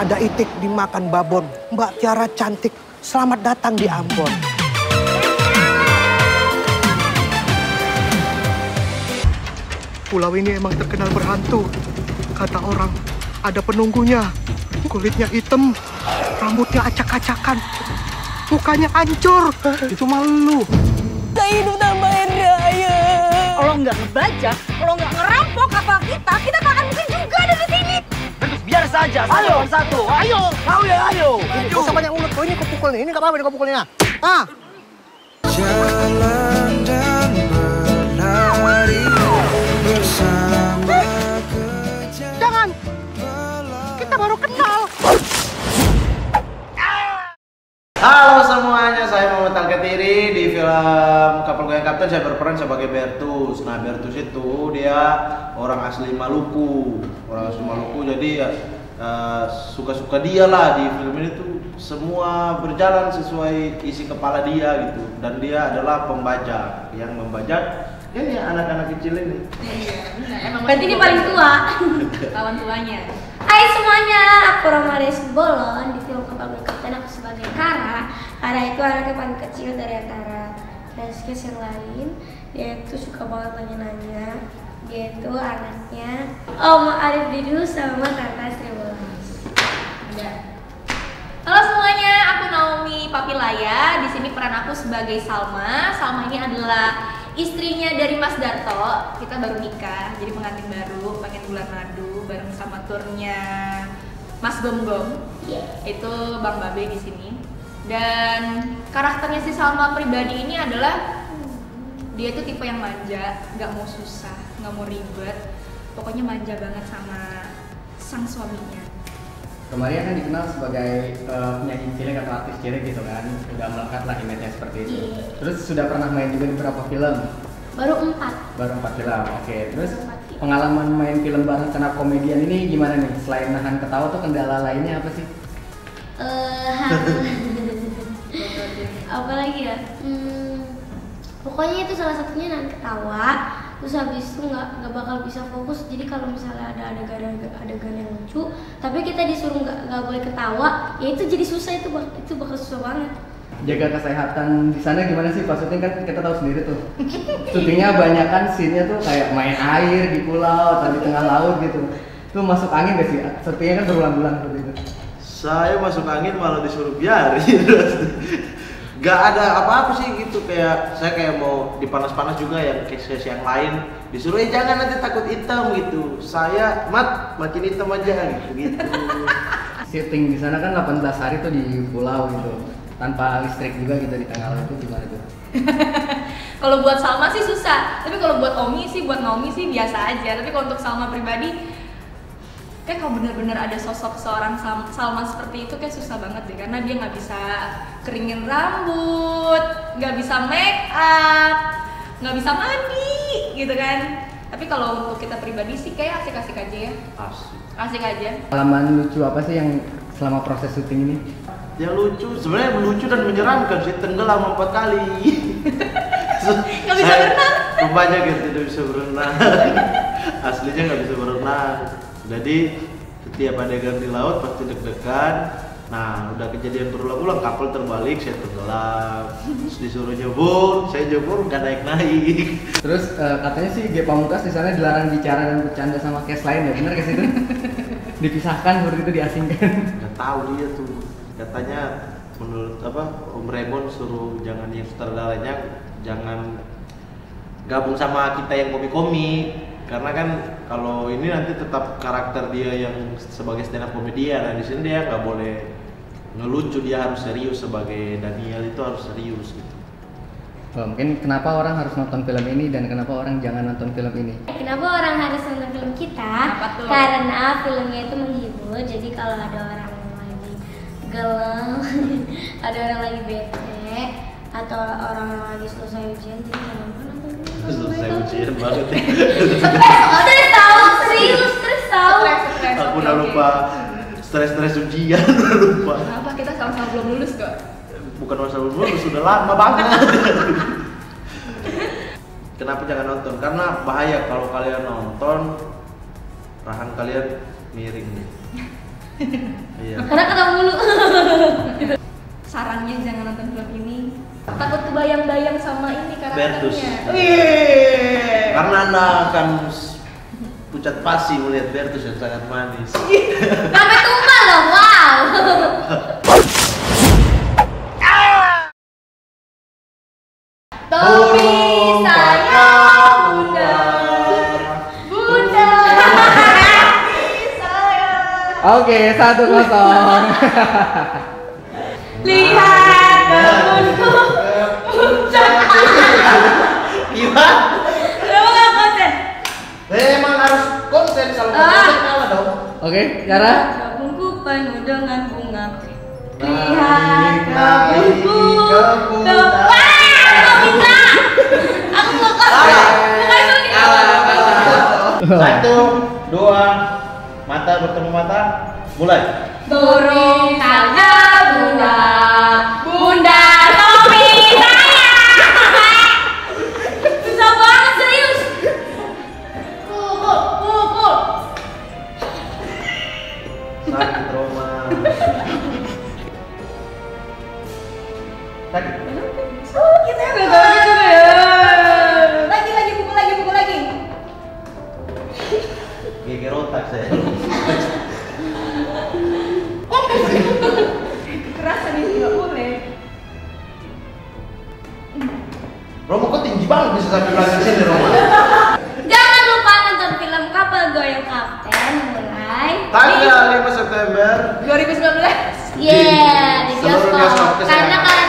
Ada itik dimakan babon. Mbak Tiara cantik. Selamat datang di Ambon. Pulau ini emang terkenal berhantu. Kata orang, ada penunggunya. Kulitnya hitam, rambutnya acak-acakan. Mukanya hancur. Itu malu. Saya hidup tambahin raya. Kalau nggak ngebaca, kalau nggak ngerampok kapal kita, kita nggak akan mungkin juga ada di sini. Saja, satu Ayo. satu. Ayo, Kau ya, ayo. Gak usah banyak mulut. Kau ini kau pukul nih. Ini gak apa-apa kau pukulnya. Ah. Jalan dan berlari bersama Jangan. Kita baru kenal. Halo semuanya, saya Muhammad Alkatiri di film Kapal Goyang Kapten saya berperan sebagai Bertus. Nah Bertus itu dia orang asli Maluku, orang asli Maluku jadi ya eh, suka-suka dia lah di film ini tuh semua berjalan sesuai isi kepala dia gitu dan dia adalah pembajak yang membajak ini anak-anak kecil ini. Berarti ini paling tua. Lawan tuanya. Hai semuanya, aku Romaris Bolon di film Kapal Boy Kapten aku sebagai Kara. Kara itu anaknya paling kecil dari antara Rizkis yang lain. Dia itu suka banget nanya-nanya. Dia itu anaknya Om Arif Didu sama Tante Sri Bolas. Udah. Halo semuanya, aku Naomi Papilaya. Di sini peran aku sebagai Salma. Salma ini adalah istrinya dari Mas Darto. Kita baru nikah, jadi pengantin baru, pengen bulan madu bareng sama turnya Mas Gom Gom. Iya. Itu Bang Babe di sini. Dan karakternya si Salma pribadi ini adalah dia tuh tipe yang manja, nggak mau susah, nggak mau ribet. Pokoknya manja banget sama sang suaminya. Kemarin kan dikenal sebagai eh, penyanyi cilik atau artis cilik gitu kan, udah melekat lah image seperti itu. Iya. Terus sudah pernah main juga di beberapa film, Baru empat. baru empat film. Oke, terus pengalaman main film bareng stand up komedian ini gimana nih? Selain nahan ketawa tuh kendala lainnya apa sih? Eh, apa lagi ya? Hmm, pokoknya itu salah satunya nanti ketawa. Terus habis itu nggak nggak bakal bisa fokus. Jadi kalau misalnya ada adegan adegan yang lucu, tapi kita disuruh nggak nggak boleh ketawa, ya itu jadi susah itu bak- itu bakal susah banget. Jaga kesehatan di sana gimana sih? Pas syuting kan kita tahu sendiri tuh. Syutingnya banyak kan scene-nya tuh kayak main air di pulau atau di tengah laut gitu. Tuh masuk angin gak sih? Syutingnya kan berulang-ulang seperti itu. Saya masuk angin malah disuruh biarin. Gak ada apa-apa sih gitu kayak saya kayak mau dipanas-panas juga yang case yang lain disuruh eh jangan nanti takut hitam gitu. Saya mat makin hitam aja gitu gitu. Di sana kan 18 hari tuh di pulau gitu. Tanpa listrik juga gitu di tengah laut itu gimana tuh? Kalau buat Salma sih susah, tapi kalau buat Omi sih, buat Naomi sih biasa aja. Tapi kalau untuk Salma pribadi, kayak kalau bener-bener ada sosok seorang Sal- Salma seperti itu kayak susah banget deh, karena dia nggak bisa keringin rambut, nggak bisa make up, nggak bisa mandi, gitu kan. Tapi kalau untuk kita pribadi sih kayak asik-asik aja ya, Asik. asik aja. Pengalaman lucu apa sih yang selama proses syuting ini? Ya lucu, sebenarnya lucu dan menyeramkan sih tenggelam empat kali. Nggak bisa berenang. Rupanya gitu tidak bisa berenang. Aslinya nggak bisa berenang. Jadi setiap adegan di laut pasti deg-degan. Nah, udah kejadian berulang-ulang kapal terbalik, saya tenggelam. Terus disuruh jebur, saya jebur nggak naik-naik. Terus eh, katanya sih G Pamungkas di sana dilarang bicara dan bercanda sama case lain ya, benar sih itu? Dipisahkan seperti itu diasingkan. Nggak tahu dia tuh. Katanya menurut apa Om Remon suruh jangan yang sutradaranya jangan gabung sama kita yang komik-komik karena kan kalau ini nanti tetap karakter dia yang sebagai stand up komedian nah di sini dia nggak boleh ngelucu dia harus serius sebagai Daniel itu harus serius gitu Oh, mungkin kenapa orang harus nonton film ini dan kenapa orang jangan nonton film ini? Kenapa orang harus nonton film kita? Karena filmnya itu menghibur. Jadi kalau ada orang yang lagi galau, ada orang lagi bete, atau orang lagi selesai ujian, jadi nonton selesai ujian banget ya. Stres tahu, serius stres tahu. Aku udah lupa stres-stres ujian udah lupa Kenapa kita sama-sama belum lulus kok? bukan masalah dulu sudah lama banget kenapa jangan nonton karena bahaya kalau kalian nonton rahang kalian miring nih Iya. Karena ketemu mulu. Sarannya jangan nonton film ini. Takut kebayang-bayang sama ini Bertus. karakternya. Karena anda akan pucat pasi melihat Bertus yang sangat manis. Sampai tumpah loh, wow. Topi saya bunda, bunda. saya. Oke, satu kosong. Lihat Gimana? Kenapa nggak konsen? Emang harus konsen kalau nggak Ah. konsen kalah dong. Oke, Yara. Kebunku penuh dengan bunga. Lihat. Bukan itu kita. Satu, dua, mata bertemu mata, mulai. Burung tangga bunda, Sakit. Oh, kita gitu ya. Lagi, lagi, pukul lagi, pukul lagi. Geger otak saya. Kekerasan ini nggak boleh. Roma kok tinggi banget bisa sampai belakang sini Roma. Jangan lupa nonton film Kapal Goyang Kapten mulai Tanggal 5 September 2019. Yeah, di bioskop. Karena kalau